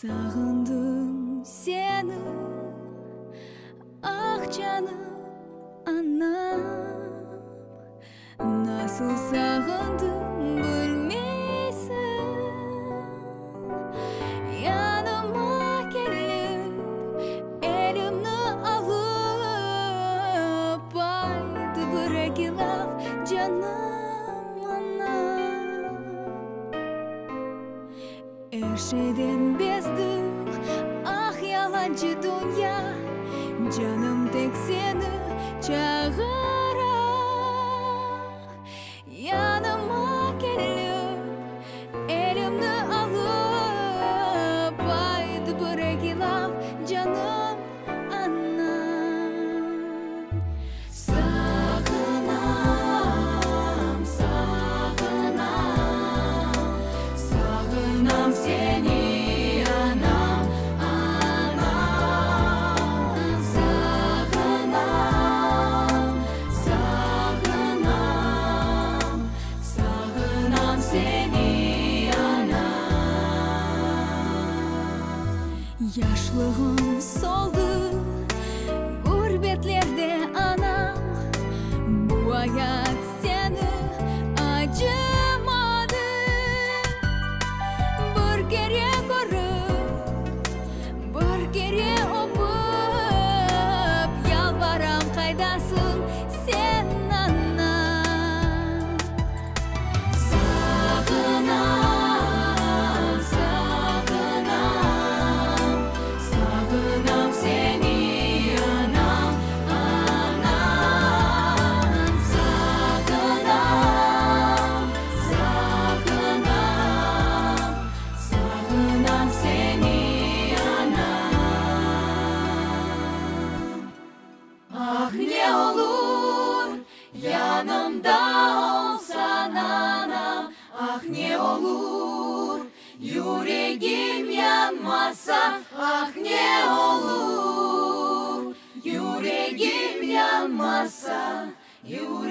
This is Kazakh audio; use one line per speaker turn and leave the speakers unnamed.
сағындым сені ақ жаным анам. Насыл сағындым білмейсің яныма келіп елімні алып айды бірігілап жаным. Erşeden bezdim ah yalancı dünya Canım tek seni çağıra anam Yaşlığım soldu Gurbetlerde anam Осаном, да Осананам, ах не Олур, Юре Гимьян Маса, ах не Олур, Юре Гимьян Маса, Юре